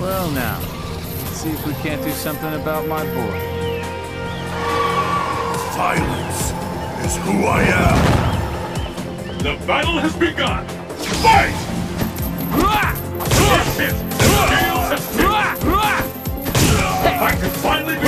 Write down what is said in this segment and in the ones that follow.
Well now, let's see if we can't do something about my boy. Violence is who I am. The battle has begun! Fight! First hit! The fight has finally!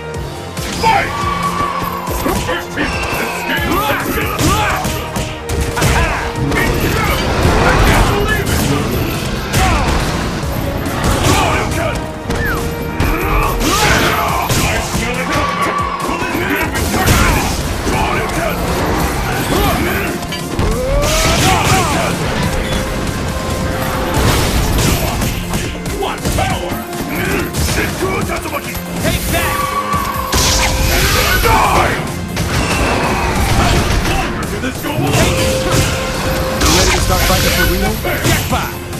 Fight! that fighter o real? Jackpot!